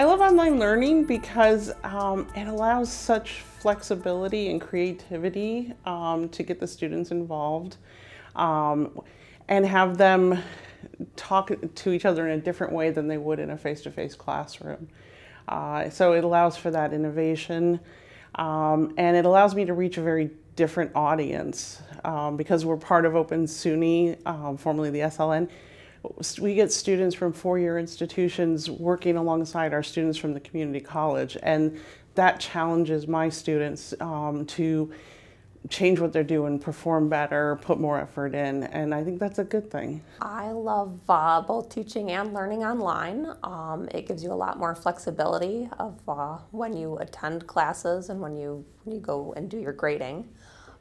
I love online learning because um, it allows such flexibility and creativity um, to get the students involved um, and have them talk to each other in a different way than they would in a face-to-face classroom. Uh, so it allows for that innovation um, and it allows me to reach a very different audience um, because we're part of Open SUNY, um, formerly the SLN. We get students from four-year institutions working alongside our students from the community college and that challenges my students um, to change what they're doing, perform better, put more effort in, and I think that's a good thing. I love uh, both teaching and learning online. Um, it gives you a lot more flexibility of uh, when you attend classes and when you, when you go and do your grading.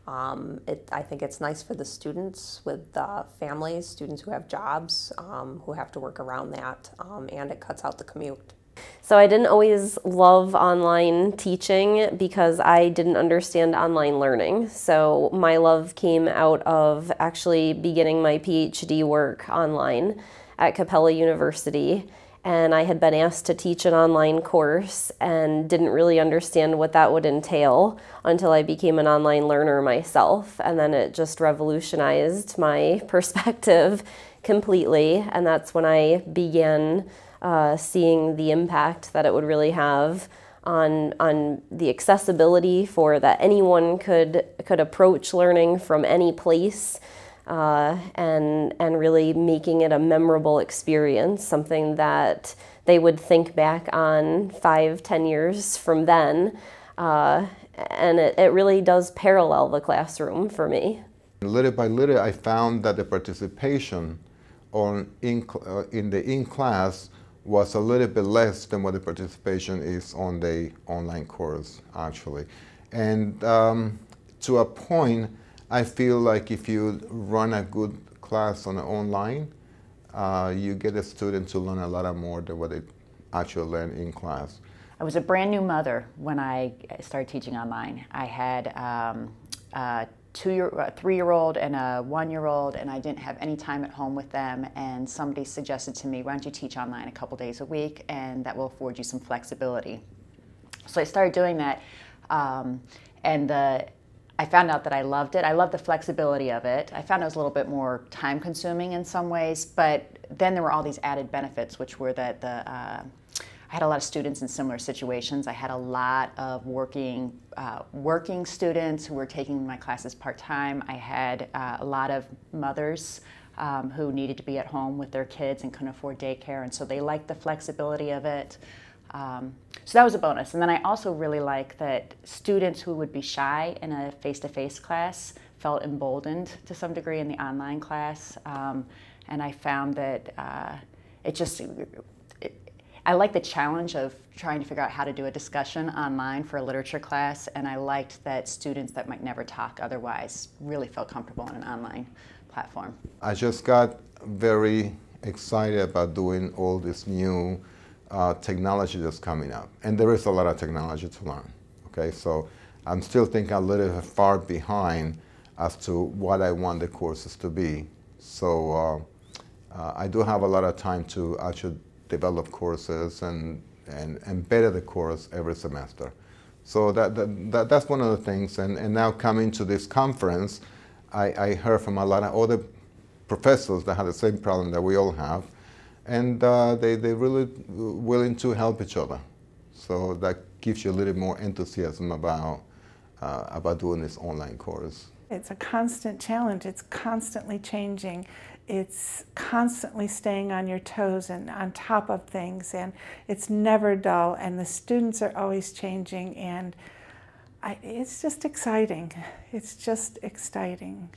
Um, it, I think it's nice for the students with families, students who have jobs, um, who have to work around that, um, and it cuts out the commute. So I didn't always love online teaching because I didn't understand online learning. So my love came out of actually beginning my PhD work online at Capella University. And I had been asked to teach an online course and didn't really understand what that would entail until I became an online learner myself. And then it just revolutionized my perspective completely. And that's when I began uh, seeing the impact that it would really have on on the accessibility for that anyone could could approach learning from any place uh, and and really making it a memorable experience, something that they would think back on five, ten years from then. Uh, and it, it really does parallel the classroom for me. Little by little, I found that the participation on in, uh, in the in-class was a little bit less than what the participation is on the online course, actually. And um, to a point, I feel like if you run a good class on online, uh, you get a student to learn a lot more than what they actually learn in class. I was a brand new mother when I started teaching online. I had um, uh, two year, a three-year-old and a one-year-old, and I didn't have any time at home with them. And somebody suggested to me, "Why don't you teach online a couple days a week, and that will afford you some flexibility?" So I started doing that, um, and the I found out that I loved it. I loved the flexibility of it. I found it was a little bit more time-consuming in some ways, but then there were all these added benefits, which were that the uh, I had a lot of students in similar situations. I had a lot of working uh, working students who were taking my classes part-time. I had uh, a lot of mothers um, who needed to be at home with their kids and couldn't afford daycare, and so they liked the flexibility of it. Um, so that was a bonus. And then I also really like that students who would be shy in a face-to-face class felt emboldened to some degree in the online class. Um, and I found that uh, it just I like the challenge of trying to figure out how to do a discussion online for a literature class, and I liked that students that might never talk otherwise really felt comfortable in an online platform. I just got very excited about doing all this new uh, technology that's coming up. And there is a lot of technology to learn, okay? So I'm still thinking a little far behind as to what I want the courses to be. So uh, uh, I do have a lot of time to actually develop courses and, and, and better the course every semester. So that, that, that, that's one of the things. And, and now coming to this conference, I, I heard from a lot of other professors that have the same problem that we all have. And uh, they, they're really willing to help each other. So that gives you a little more enthusiasm about, uh, about doing this online course. It's a constant challenge. It's constantly changing it's constantly staying on your toes and on top of things and it's never dull and the students are always changing and I, it's just exciting. It's just exciting.